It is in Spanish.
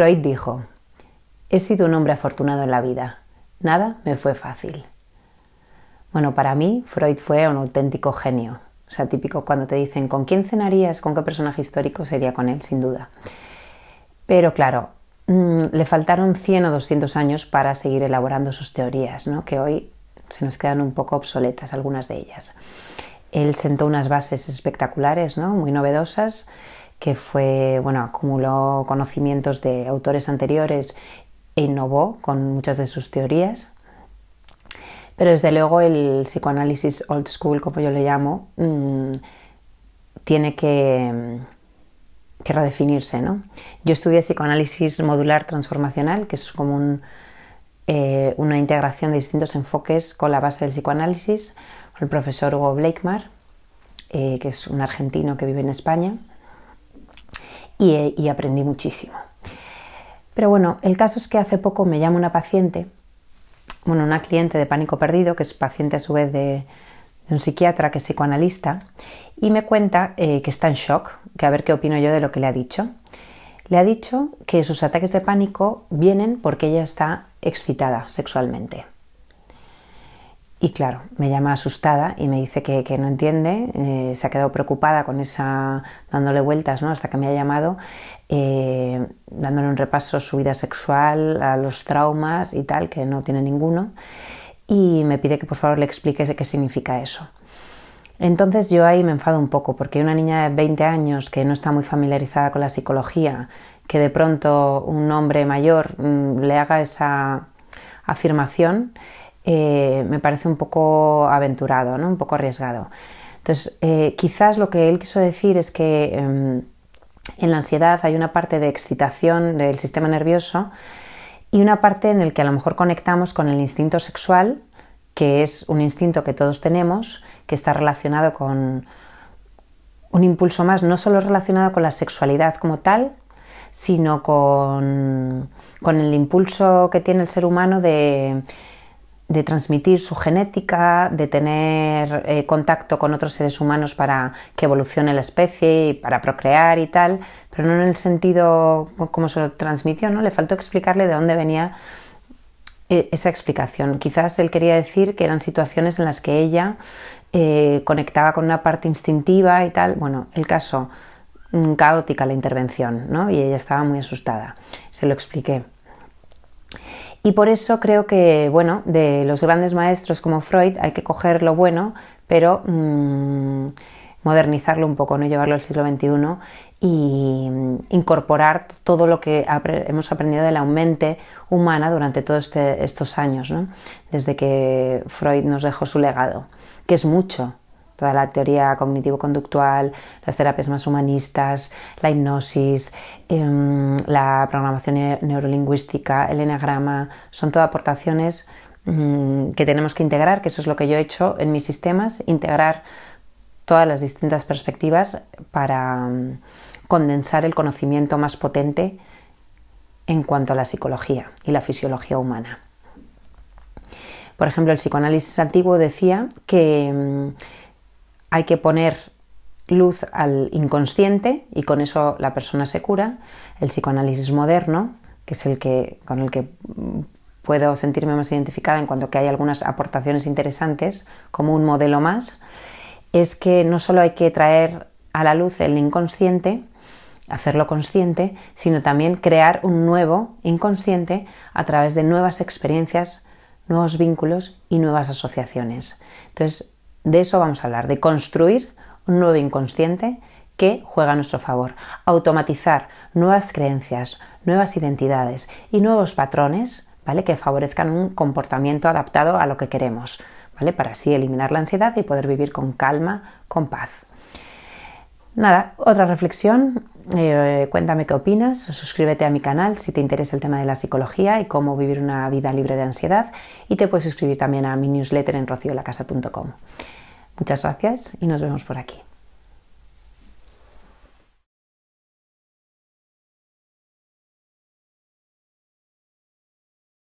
Freud dijo, he sido un hombre afortunado en la vida, nada me fue fácil. Bueno, para mí Freud fue un auténtico genio. O sea, típico cuando te dicen con quién cenarías, con qué personaje histórico sería con él, sin duda. Pero claro, mm, le faltaron 100 o 200 años para seguir elaborando sus teorías, ¿no? que hoy se nos quedan un poco obsoletas algunas de ellas. Él sentó unas bases espectaculares, ¿no? muy novedosas, que fue, bueno, acumuló conocimientos de autores anteriores e innovó con muchas de sus teorías. Pero desde luego el psicoanálisis old school, como yo le llamo, mm, tiene que, que, redefinirse. ¿no? Yo estudié psicoanálisis modular transformacional, que es como eh, una integración de distintos enfoques con la base del psicoanálisis, con el profesor Hugo Blakemar, eh, que es un argentino que vive en España y, aprendí muchísimo. Pero bueno, el caso es que hace poco me llama una paciente, bueno, una cliente de pánico perdido, que es paciente a su vez de, un psiquiatra que es psicoanalista, y me cuenta eh, que está en shock, que a ver qué opino yo de lo que le ha dicho. Le ha dicho que sus ataques de pánico vienen porque ella está excitada sexualmente. Y claro, me llama asustada y me dice que, no entiende, eh, se ha quedado preocupada con esa, dándole vueltas, ¿no? Hasta que me ha llamado, eh, dándole un repaso a su vida sexual, a los traumas y tal, que no tiene ninguno, y me pide que por favor le explique qué significa eso. Entonces yo ahí me enfado un poco, porque una niña de 20 años que no está muy familiarizada con la psicología, que de pronto un hombre mayor mm, le haga esa afirmación, eh, me parece un poco aventurado, ¿no? un poco arriesgado. Entonces, eh, quizás lo que él quiso decir es que em, en la ansiedad hay una parte de excitación del sistema nervioso y una parte en la que a lo mejor conectamos con el instinto sexual, que es un instinto que todos tenemos, que está relacionado con un impulso más, no solo relacionado con la sexualidad como tal, sino con el impulso que tiene el ser humano de de transmitir su genética, de tener eh, contacto con otros seres humanos para que evolucione la especie y para procrear y tal, pero no en el sentido como se lo transmitió, ¿no? Le faltó explicarle de dónde venía eh, esa explicación. Quizás él quería decir que eran situaciones en las que ella eh, conectaba con una parte instintiva y tal. Bueno, el caso, mm, caótica la intervención, ¿no? Y ella estaba muy asustada. Se lo expliqué. Y por eso creo que, bueno, de los grandes maestros como Freud hay que coger lo bueno, pero mm, modernizarlo un poco, no llevarlo al siglo XXI y mm, incorporar todo lo que hemos aprendido de la mente humana durante todos este, estos años, ¿no? desde que Freud nos dejó su legado, que es mucho, toda la teoría cognitivo-conductual, las terapias más humanistas, la hipnosis, em, la programación neurolingüística, el enagrama, son todas aportaciones mm, que tenemos que integrar, que eso es lo que yo he hecho en mis sistemas, integrar todas las distintas perspectivas para mm, condensar el conocimiento más potente en cuanto a la psicología y la fisiología humana. Por ejemplo, el psicoanálisis antiguo decía que mm, hay que poner luz al inconsciente y con eso la persona se cura. El psicoanálisis moderno, que es el que con el que puedo sentirme más identificada en cuanto que hay algunas aportaciones interesantes, como un modelo más, es que no solo hay que traer a la luz el inconsciente, hacerlo consciente, sino también crear un nuevo inconsciente a través de nuevas experiencias, nuevos vínculos y nuevas asociaciones. Entonces, de eso vamos a hablar, de construir un nuevo inconsciente que juega a nuestro favor, automatizar nuevas creencias, nuevas identidades y nuevos patrones, ¿vale? Que favorezcan un comportamiento adaptado a lo que queremos, ¿vale? Para así eliminar la ansiedad y poder vivir con calma, con paz. Nada, otra reflexión, eh, cuéntame qué opinas, suscríbete a mi canal si te interesa el tema de la psicología y cómo vivir una vida libre de ansiedad y te puedes suscribir también a mi newsletter en rociolacasa.com. Muchas gracias y nos vemos por aquí.